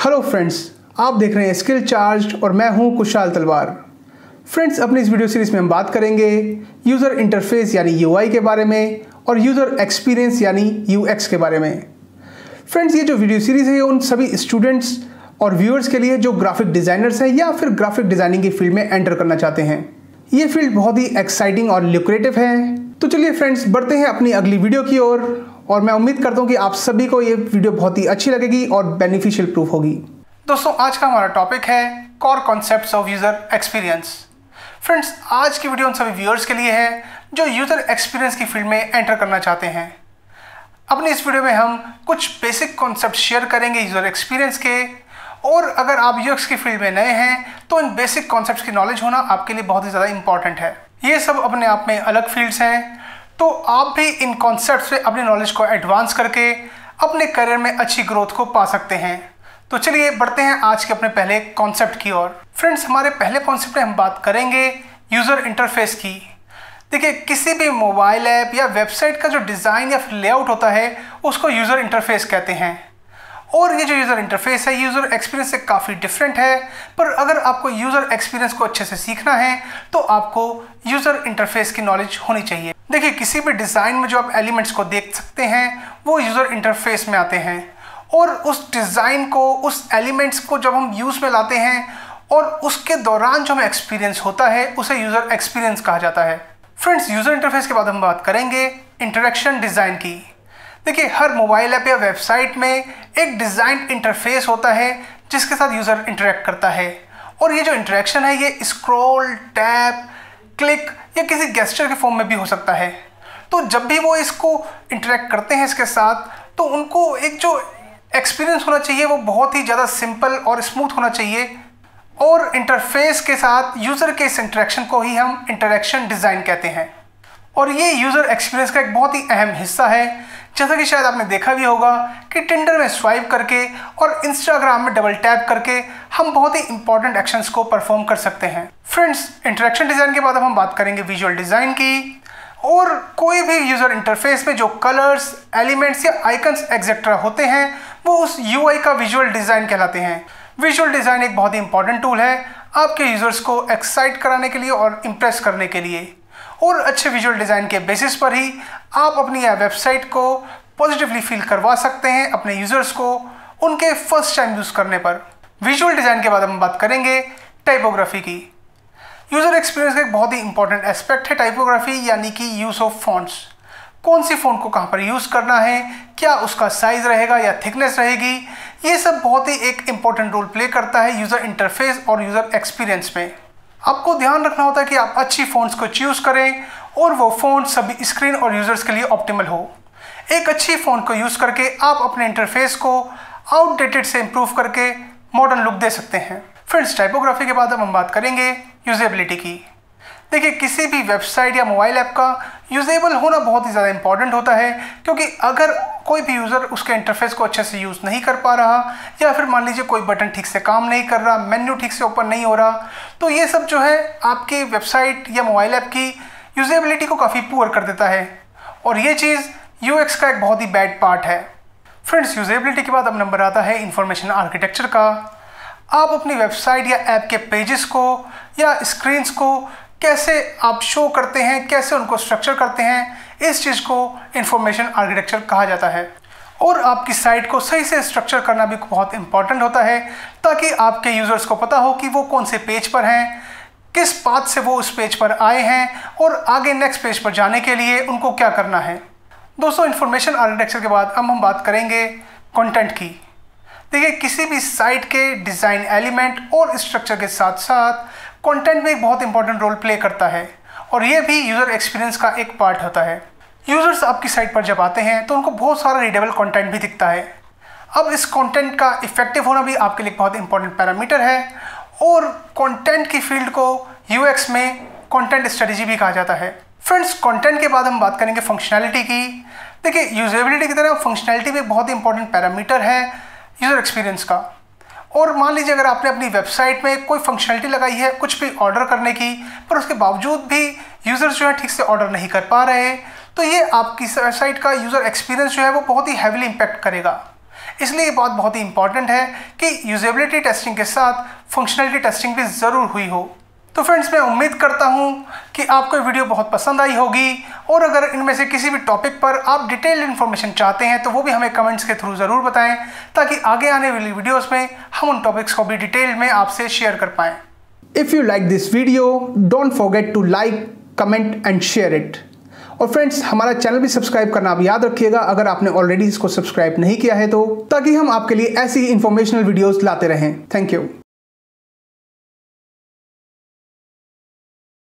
Hello friends आप देख रहे हैं स्किल चार्ज और मैं हूँ कुशाल तलवार। फ्रेंड्स अपनी इस वीडियो सीरीज़ में हम बात करेंगे यूज़र इंटरफेस यानी यूआई के बारे में और यूज़र एक्सपीरियंस यानी यूएक्स के बारे में। फ्रेंड्स ये जो वीडियो सीरीज़ है उन सभी स्टूडेंट्स और व्यूअर्स के लिए जो ग्राफिक डिज़ाइनर्स हैं या फिर ग्राफिक डिज़ाइनिंग की फ़ील्ड में एंटर करना चाहते हैं। ये फ़ील्ड बहुत ही एक्साइटिंग और ल्यूक्रेटिव है। तो चलिए फ्रेंड्स बढ़ते हैं अपनी अगली वीडियो की ओर। और मैं उम्मीद करता हूँ कि आप सभी को ये वीडियो बहुत ही अच्छी लगेगी और बेनिफिशियल प्रूफ होगी। दोस्तों, आज का हमारा टॉपिक है core concepts of user experience friends आज की वीडियो उन सभी व्यूअर्स के लिए है जो यूज़र एक्सपीरियंस की फ़ील्ड में एंटर करना चाहते हैं। अपनी इस वीडियो में हम कुछ बेसिक कॉन्सेप्ट शेयर करेंगे यूज़र एक्सपीरियंस के। और अगर आप यूएक्स की फ़ील्ड में नए हैं तो इन बेसिक कॉन्सेप्ट्स की नॉलेज होना आपके लिए बहुत ही ज़्यादा इंपॉर्टेंट है। ये सब अपने आप में अलग फील्ड्स हैं। तो आप भी इन कॉन्सेप्ट से अपने नॉलेज को एडवांस करके अपने करियर में अच्छी ग्रोथ को पा सकते हैं। तो चलिए बढ़ते हैं आज के अपने पहले कॉन्सेप्ट की ओर। फ्रेंड्स हमारे पहले कॉन्सेप्ट में हम बात करेंगे यूज़र इंटरफेस की। देखिए, किसी भी मोबाइल ऐप या वेबसाइट का जो डिज़ाइन या फिर लेआउट होता है, उसको यूज़र इंटरफेस कहते हैं। और ये जो यूज़र इंटरफेस है यूज़र एक्सपीरियंस से काफ़ी डिफरेंट है। पर अगर आपको यूज़र एक्सपीरियंस को अच्छे से सीखना है तो आपको यूज़र इंटरफेस की नॉलेज होनी चाहिए। देखिए, किसी भी डिज़ाइन में जो आप एलिमेंट्स को देख सकते हैं, वो यूज़र इंटरफेस में आते हैं। और उस डिज़ाइन को, उस एलिमेंट्स को जब हम यूज़ में लाते हैं, और उसके दौरान जो हमें एक्सपीरियंस होता है, उसे यूज़र एक्सपीरियंस कहा जाता है। फ्रेंड्स यूज़र इंटरफेस के बाद हम बात करेंगे इंटरेक्शन डिज़ाइन की। देखिए, हर मोबाइल ऐप या वेबसाइट में एक डिज़ाइन इंटरफेस होता है जिसके साथ यूज़र इंटरेक्ट करता है। और ये जो इंटरेक्शन है, ये स्क्रॉल, टैप, क्लिक या किसी गेस्टर के फॉर्म में भी हो सकता है। तो जब भी वो इसको इंटरेक्ट करते हैं इसके साथ तो उनको एक जो एक्सपीरियंस होना चाहिए, वो बहुत ही ज़्यादा सिंपल और स्मूथ होना चाहिए। और इंटरफेस के साथ, यूज़र के इस इंटरेक्शन को ही हम इंटरेक्शन डिज़ाइन कहते हैं। और ये यूज़र एक्सपीरियंस का एक बहुत ही अहम हिस्सा है जैसा कि शायद आपने देखा भी होगा कि टिंडर में स्वाइप करके और इंस्टाग्राम में डबल टैप करके हम बहुत ही इंपॉर्टेंट एक्शंस को परफॉर्म कर सकते हैं। फ्रेंड्स इंटरेक्शन डिज़ाइन के बाद अब हम बात करेंगे विजुअल डिज़ाइन की। और कोई भी यूज़र इंटरफेस में जो कलर्स एलिमेंट्स या आइकन्स एग्जेट्रा होते हैं, वो उस यूआई का विजुअल डिज़ाइन कहलाते हैं। विजुअल डिज़ाइन एक बहुत ही इंपॉर्टेंट टूल है आपके यूज़र्स को एक्साइट कराने के लिए और इम्प्रेस करने के लिए। और अच्छे विजुअल डिज़ाइन के बेसिस पर ही आप अपनी वेबसाइट को पॉजिटिवली फील करवा सकते हैं अपने यूज़र्स को उनके फ़र्स्ट टाइम यूज़ करने पर। विजुअल डिज़ाइन के बाद हम बात करेंगे टाइपोग्राफी की। यूज़र एक्सपीरियंस का एक बहुत ही इंपॉर्टेंट एस्पेक्ट है टाइपोग्राफी यानी कि यूज़ ऑफ़ फॉन्ट्स कौन सी फ़ोन को कहाँ पर यूज़ करना है, क्या उसका साइज़ रहेगा या थिकनेस रहेगी, ये सब बहुत ही एक इंपॉर्टेंट रोल प्ले करता है यूज़र इंटरफेस और यूज़र एक्सपीरियंस में। आपको ध्यान रखना होता है कि आप अच्छी फ़ोन्स को चूज़ करें और वो फ़ोन सभी स्क्रीन और यूज़र्स के लिए ऑप्टिमल हो। एक अच्छी फ़ोन को यूज़ करके आप अपने इंटरफेस को आउटडेटेड से इम्प्रूव करके मॉडर्न लुक दे सकते हैं। फ्रेंड्स टाइपोग्राफी के बाद अब हम बात करेंगे यूजेबिलिटी की। देखिए, किसी भी वेबसाइट या मोबाइल ऐप का यूजेबल होना बहुत ही ज़्यादा इंपॉर्टेंट होता है, क्योंकि अगर कोई भी यूज़र उसके इंटरफेस को अच्छे से यूज़ नहीं कर पा रहा, या फिर मान लीजिए कोई बटन ठीक से काम नहीं कर रहा मेन्यू ठीक से ओपन नहीं हो रहा तो ये सब जो है आपकी वेबसाइट या मोबाइल ऐप की यूजेबिलिटी को काफ़ी पुअर कर देता है। और ये चीज़ यूएक्स का एक बहुत ही बैड पार्ट है। फ्रेंड्स यूजेबिलिटी के बाद अब नंबर आता है इंफॉर्मेशन आर्किटेक्चर का। आप अपनी वेबसाइट या ऐप के पेजेस को या स्क्रीन्स को कैसे आप शो करते हैं, कैसे उनको स्ट्रक्चर करते हैं, इस चीज़ को इंफॉर्मेशन आर्किटेक्चर कहा जाता है। और आपकी साइट को सही से स्ट्रक्चर करना भी बहुत इंपॉर्टेंट होता है, ताकि आपके यूज़र्स को पता हो कि वो कौन से पेज पर हैं, किस पाथ से वो उस पेज पर आए हैं, और आगे नेक्स्ट पेज पर जाने के लिए उनको क्या करना है। दोस्तों इन्फॉर्मेशन आर्किटेक्चर के बाद अब हम बात करेंगे कंटेंट की। देखिए, किसी भी साइट के डिज़ाइन एलिमेंट और स्ट्रक्चर के साथ साथ कंटेंट भी एक बहुत इंपॉर्टेंट रोल प्ले करता है और ये भी यूज़र एक्सपीरियंस का एक पार्ट होता है। यूज़र्स आपकी साइट पर जब आते हैं तो उनको बहुत सारा रीडेबल कंटेंट भी दिखता है। अब इस कंटेंट का इफ़ेक्टिव होना भी आपके लिए बहुत इंपॉर्टेंट पैरामीटर है और कंटेंट की फ़ील्ड को यू में कंटेंट स्ट्रेटजी भी कहा जाता है। फ्रेंड्स कंटेंट के बाद हम बात करेंगे फंक्शनैलिटी की। देखिए यूजेबिलिटी की तरह फंक्शनैलिटी भी बहुत इंपॉर्टेंट पैरामीटर है यूज़र एक्सपीरियंस का। और मान लीजिए अगर आपने अपनी वेबसाइट में कोई फंक्शनलिटी लगाई है, कुछ भी ऑर्डर करने की, पर उसके बावजूद भी यूज़र्स जो है ठीक से ऑर्डर नहीं कर पा रहे हैं तो ये आपकी वेबसाइट का यूज़र एक्सपीरियंस जो है वो बहुत ही हैवीली इम्पैक्ट करेगा। इसलिए ये बात बहुत ही इंपॉर्टेंट है कि यूजेबिलिटी टेस्टिंग के साथ फंक्शनलिटी टेस्टिंग भी ज़रूर हुई हो। तो फ्रेंड्स मैं उम्मीद करता हूँ कि आपको वीडियो बहुत पसंद आई होगी, और अगर इनमें से किसी भी टॉपिक पर आप डिटेल इन्फॉर्मेशन चाहते हैं तो वो भी हमें कमेंट्स के थ्रू ज़रूर बताएँ, ताकि आगे आने वाली वीडियोस में हम उन टॉपिक्स को भी डिटेल में आपसे शेयर कर पाए। If you like this video don't forget to like comment and share it और फ्रेंड्स हमारा चैनल भी सब्सक्राइब करना आप याद रखिएगा। अगर आपने ऑलरेडी इसको सब्सक्राइब नहीं किया है तो ताकि हम आपके लिए ऐसी इंफॉर्मेशनल वीडियोस लाते रहें। Thank you